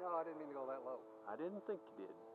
No, I didn't mean to go that low. I didn't think you did.